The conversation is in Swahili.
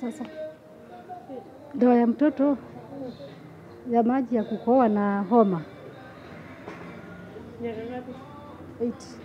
Sasa dawa ya mtoto ya maji ya kukoa na homa Eight.